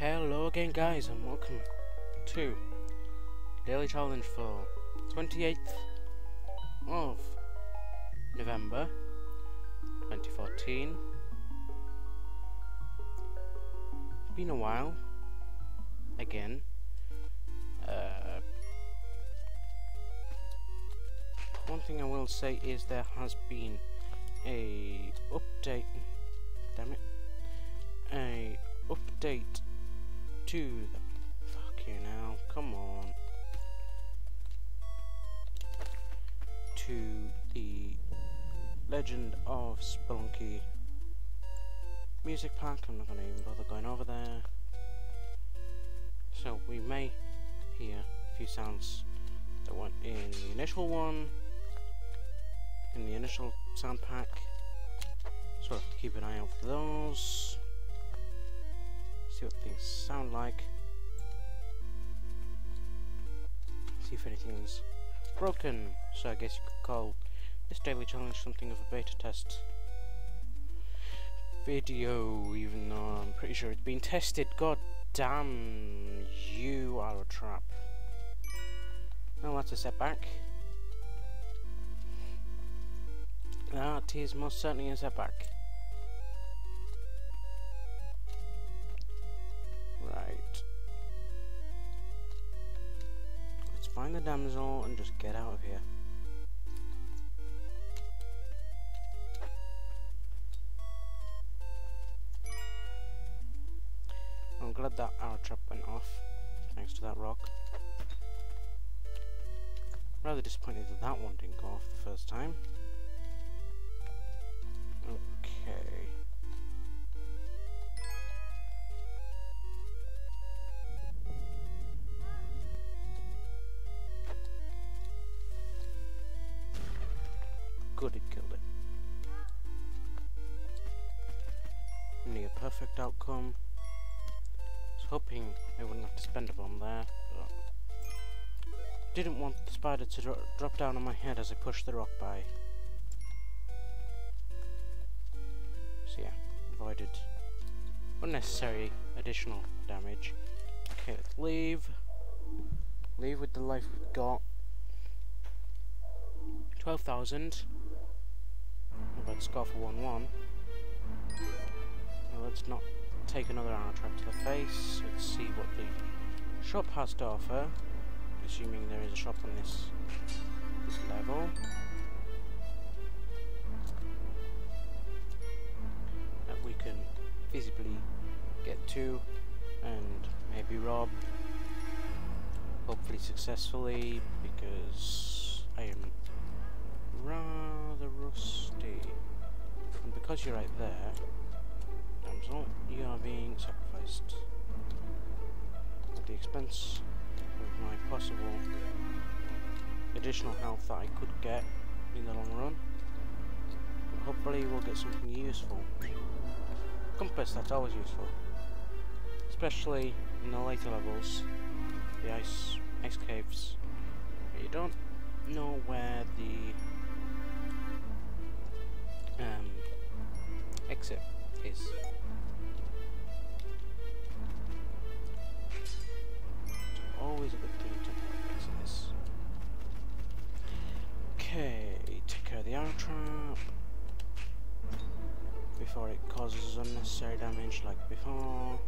Hello again guys and welcome to Daily Challenge for 28th of November 2014. It's been a while again. Uh, one thing I will say is there has been a update damn it a update to the fuck you now come on. To the Legend of Spelunky. Music pack I'm not gonna even bother going over there. So we may hear a few sounds that weren't in the initial one in the initial sound pack. So have to keep an eye out for those see what things sound like. See if anything's broken. So I guess you could call this daily challenge something of a beta test video even though I'm pretty sure it's been tested. God damn you are a trap. Well that's a setback. That is most certainly a setback damsel and just get out of here. I'm glad that arrow trap went off, thanks to that rock. Rather disappointed that that one didn't go off the first time. Perfect outcome. I was hoping I wouldn't have to spend a bomb there, but didn't want the spider to dro drop down on my head as I pushed the rock by. So yeah, avoided unnecessary additional damage. Okay, let's leave. Leave with the life we've got. 12,000 about score for 1-1. Let's not take another arrow trap to the face. Let's see what the shop has to offer. Assuming there is a shop on this, this level. That we can visibly get to and maybe rob. Hopefully successfully because I am rather rusty. And because you're right there, damsel, you are being sacrificed. At the expense of my possible additional health that I could get in the long run. But hopefully we'll get something useful. Compass, that's always useful. Especially in the later levels, the ice, ice caves. You don't know where the um, exit is. Always a good thing to what exit. Okay, take care of the arrow trap before it causes unnecessary damage like before.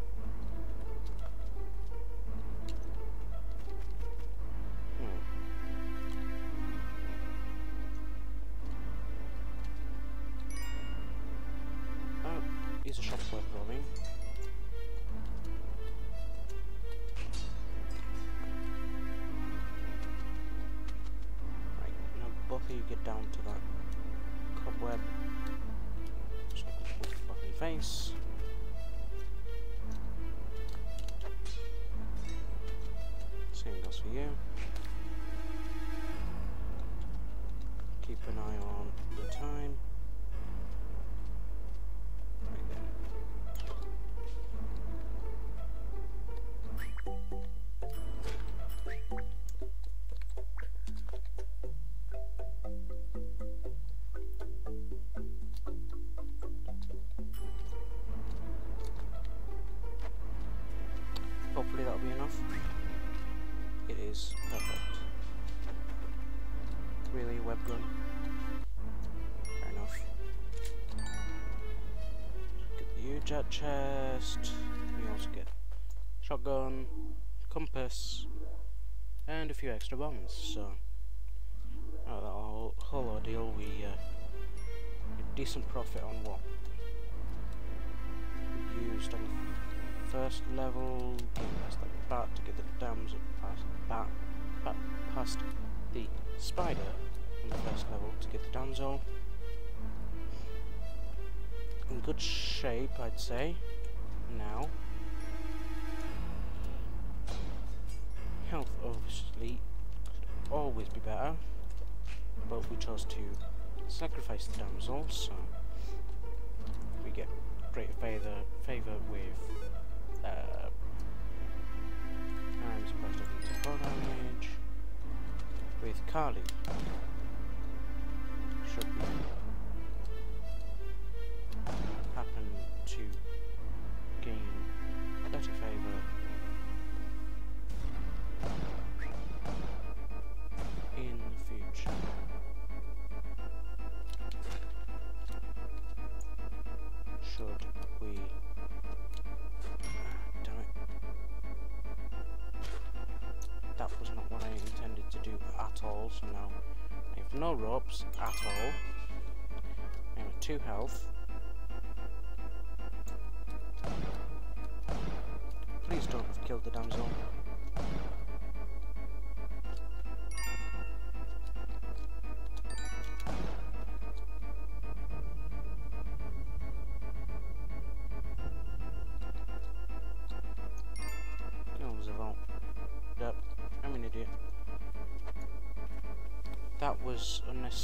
Chest. We also get shotgun, compass, and a few extra bombs. So, out of that whole, ordeal, we uh, get decent profit on what we used on the first level. Past the bat to get the dams past bat, bat past the spider on the first level to get the Danzo. In good shape, I'd say. Now. Health, obviously, could always be better, but we chose to sacrifice the damsel, so we get greater favor, favor with uh, I'm surprised I didn't damage with Kali. Should be at all, so now I have no ropes at all. I'm at 2 health. Please don't have killed the damsel.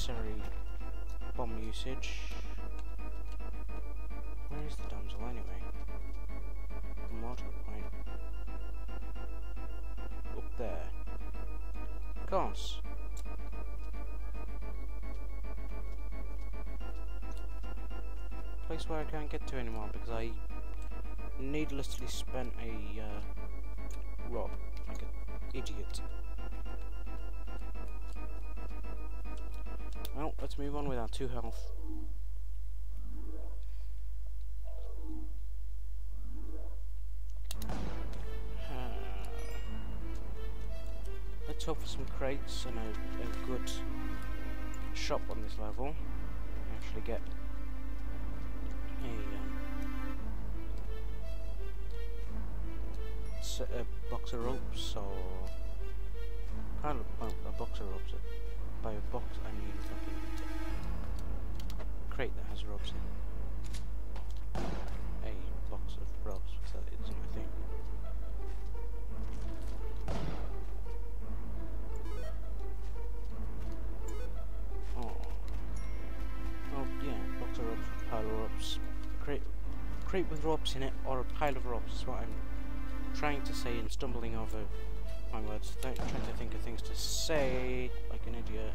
Unnecessary bomb usage. Where is the damsel anyway? Mortal point. Up there. Of course. Place where I can't get to anymore because I needlessly spent a uh, rob like an idiot. Well, let's move on with our two health. let's hope for some crates and a, a good shop on this level. Actually get a, um, a box of ropes or kind of a box of ropes. By a box, I mean fucking crate that has ropes in. it. A box of ropes, so is my thing. Oh. Oh yeah, box of ropes, pile of ropes, crate, crate with ropes in it, or a pile of ropes is what I'm trying to say and stumbling over my words, trying to think of things to say like an idiot.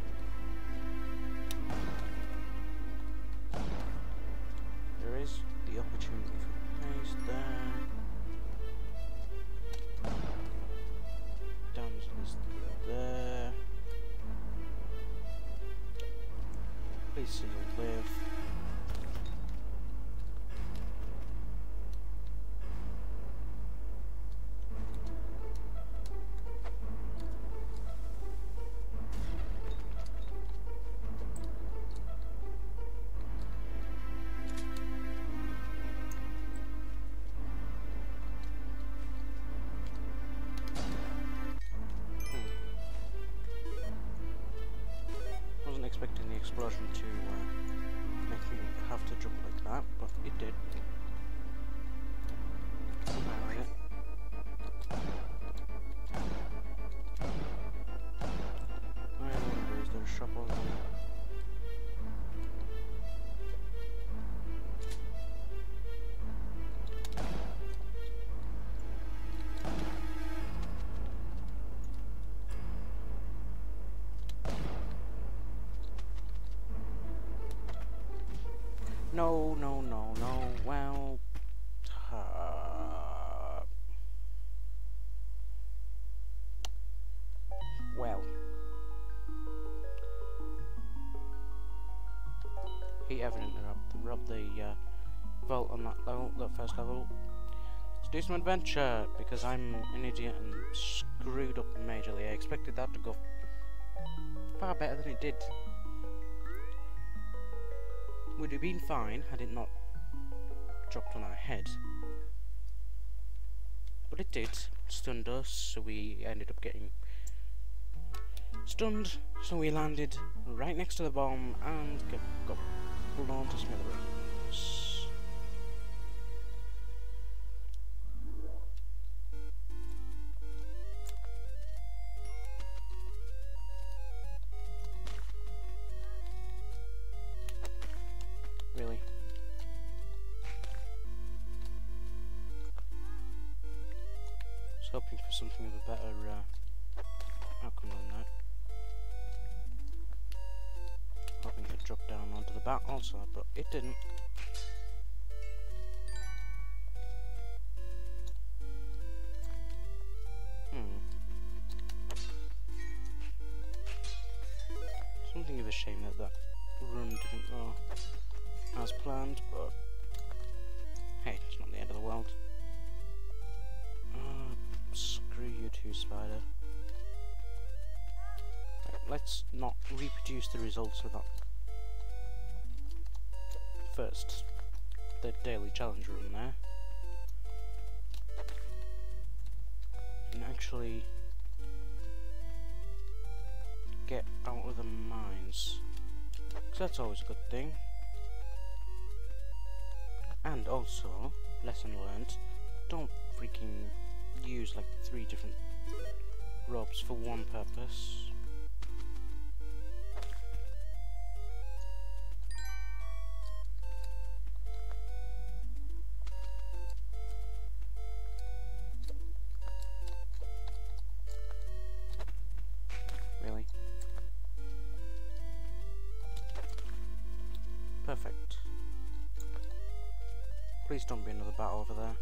There is the opportunity for paste there. Is there. Please say you'll live. No, no, no, no. Well, uh, well. He evidently robbed the uh, vault on that level, that first level. Let's do some adventure because I'm an idiot and screwed up majorly. I expected that to go far better than it did. Would have been fine had it not dropped on our head. But it did, stunned us, so we ended up getting stunned, so we landed right next to the bomb and got, blown to smithereens. Onto the bat also, but it didn't. Hmm. Something of a shame that that room didn't go as planned, but hey, it's not the end of the world. Screw you too, Spider. Let's not reproduce the results of that first. The daily challenge room there. And actually get out of the mines. Because that's always a good thing. And also, lesson learned, don't freaking use like three different robes for one purpose. Please don't be another bat over there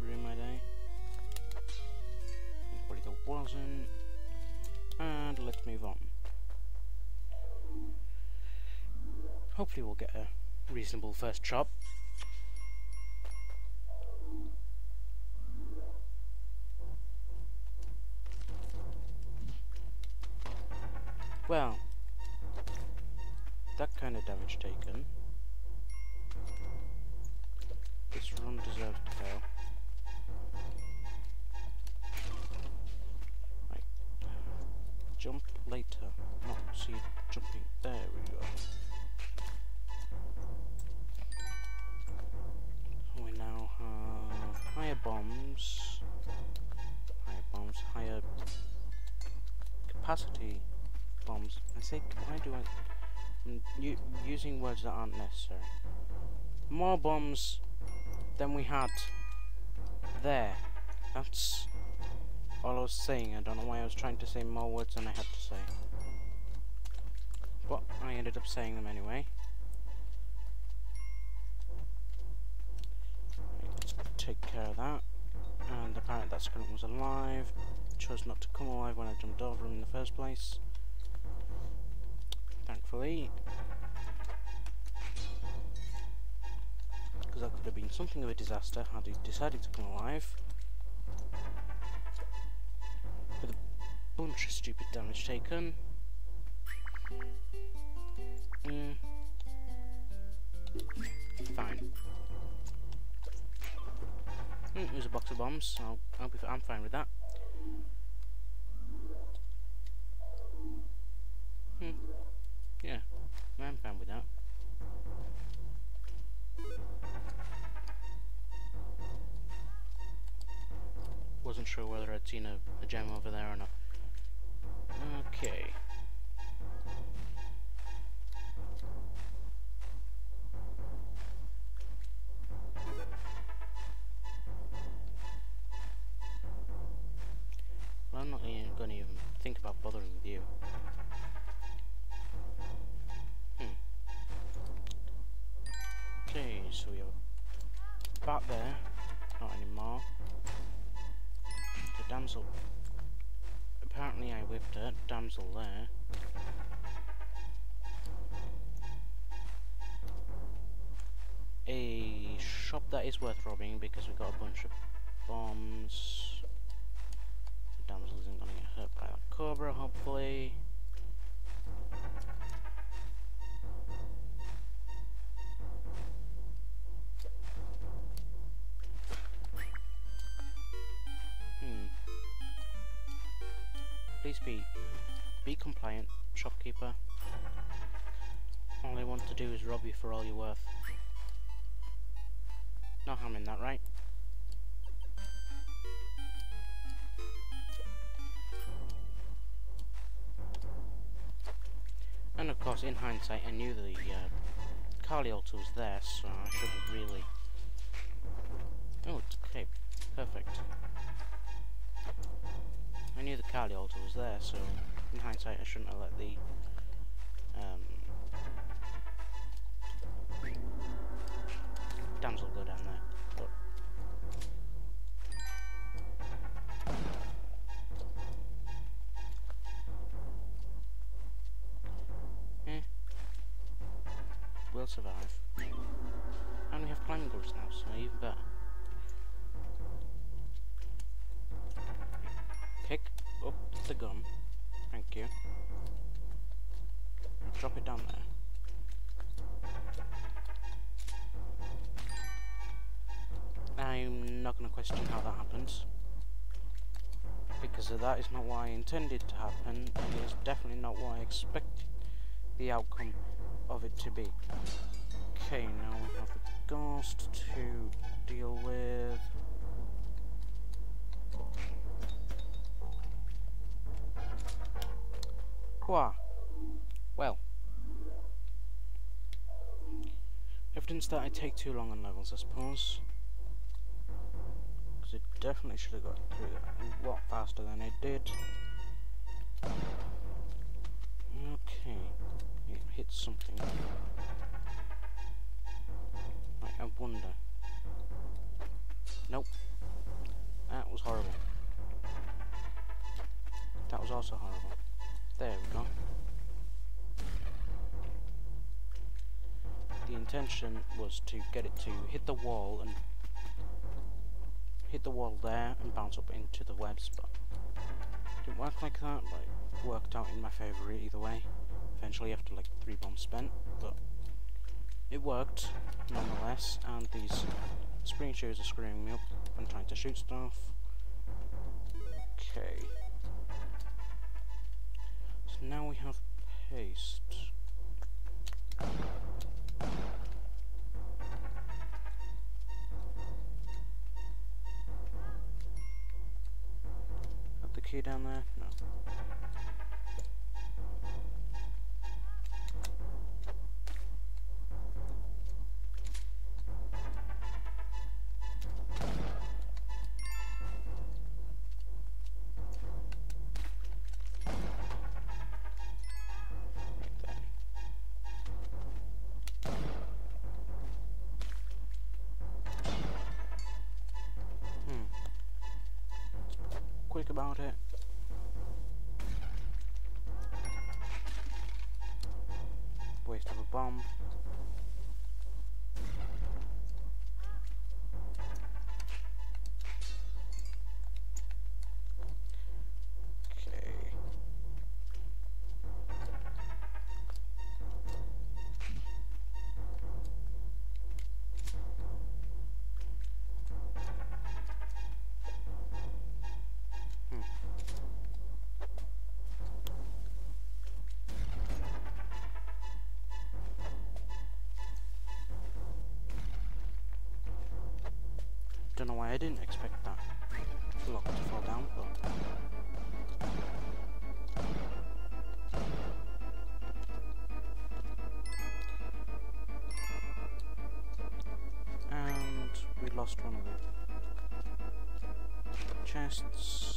ruin my day. Thankfully there wasn't. And let's move on. Hopefully we'll get a reasonable first chop. Jump later, not see jumping. There we go. we now have higher bombs, higher bombs, higher capacity bombs. I say, why do I? I'm using words that aren't necessary. More bombs than we had there. That's all I was saying. I don't know why I was trying to say more words than I had to say. But I ended up saying them anyway. Let's take care of that. And apparently that skeleton was alive. Chose not to come alive when I jumped over him in the first place. Thankfully. Because that could have been something of a disaster had he decided to come alive. Bunch of stupid damage taken. Mm. Fine. Mm, there's a box of bombs. I'll, I'll be. I'm fine with that. Hmm. Yeah, I'm fine with that. Wasn't sure whether I'd seen a, a gem over there or not. Okay. Well, I'm not even going to even think about bothering with you. Hmm. Okay, so we have bat there. Not anymore. The damsel Apparently I whipped it. Damsel there. A shop that is worth robbing because we got a bunch of bombs. The damsel isn't going to get hurt by that cobra, hopefully. Please be be compliant, shopkeeper. All I want to do is rob you for all you're worth. No harm in that, right? And of course, in hindsight, I knew the uh, Kali altar was there, so I should have really... Oh, it's okay. Perfect. I knew the Kali altar was there, so in hindsight, I shouldn't have let the um, damsel go down there. But eh, we'll survive. And we have climbing clangers now, so even better. The gun. Thank you. Drop it down there. I'm not going to question how that happens. Because of that is not what I intended to happen, and it is definitely not what I expected the outcome of it to be. Okay, now we have the ghost to deal with. Well. Evidence that I take too long on levels, I suppose. Because it definitely should have got through that a lot faster than it did. Okay. It hit something. I wonder. Nope. That was horrible. That was also horrible. There we go. The intention was to get it to hit the wall and hit the wall there and bounce up into the webs, but didn't work like that, but it worked out in my favour either way. Eventually after like three bombs spent, but it worked nonetheless, and these spring shoes are screwing me up when trying to shoot stuff. Okay. Now we have paste. Got the key down there? No. About it. Know why I didn't expect that block to fall down, but and we lost one of the chests.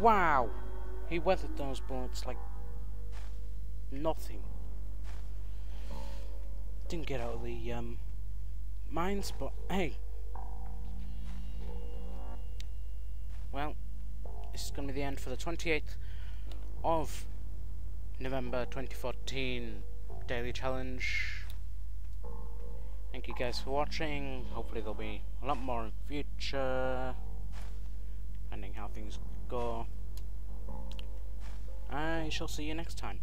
Wow! He weathered those bullets like nothing. Didn't get out of the um, mines, but hey. Well, this is going to be the end for the 28th of November 2014 Daily Challenge. Thank you guys for watching. Hopefully there'll be a lot more in future, depending how things go. I shall see you next time.